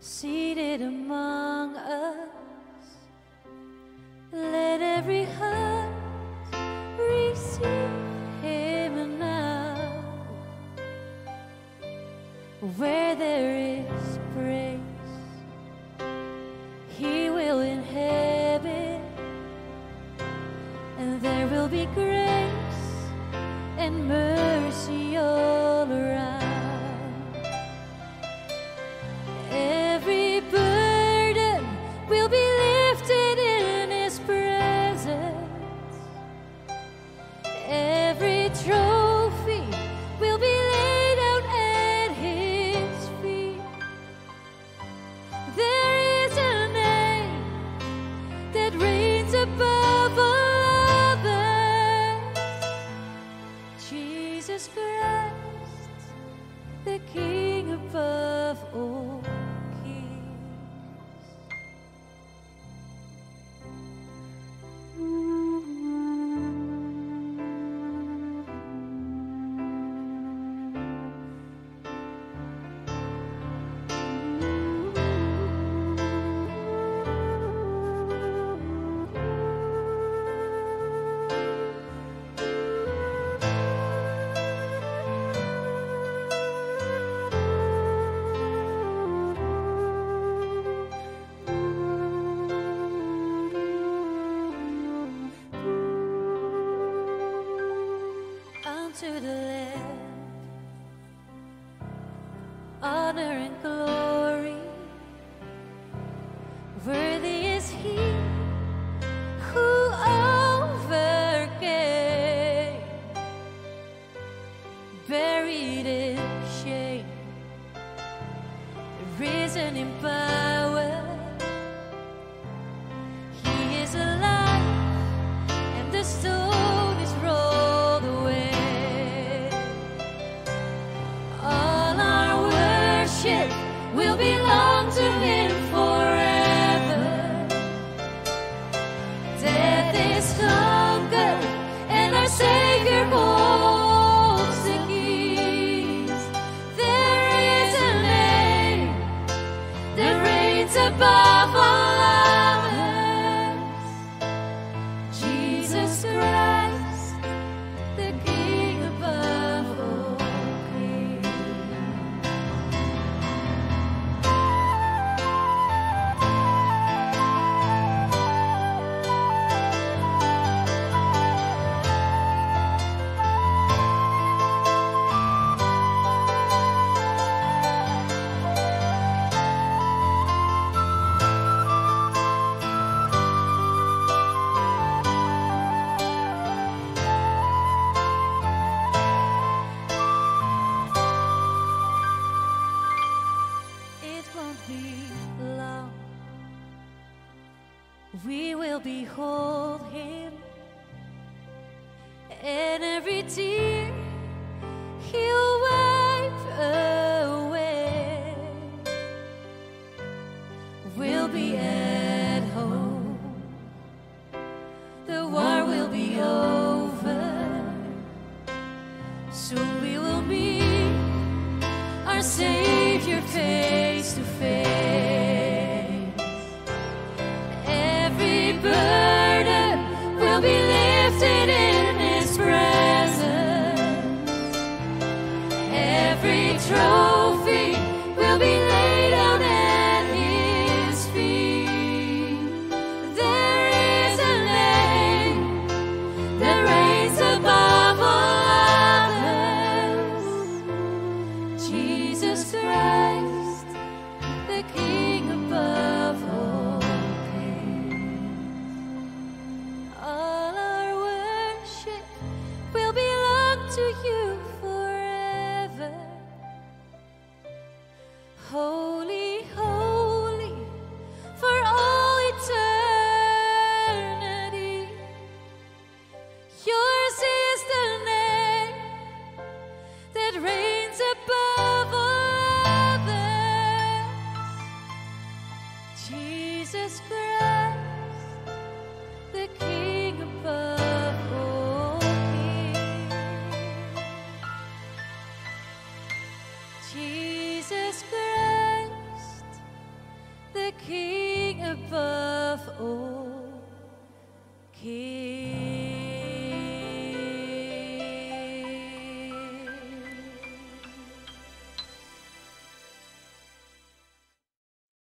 seated among us. Let every heart receive him now. Where there is praise, he will inhabit, and there will be grace and mercy all around. the King above all. to the left, honoring behold him and every tear every. Jesus Christ, the King above all King.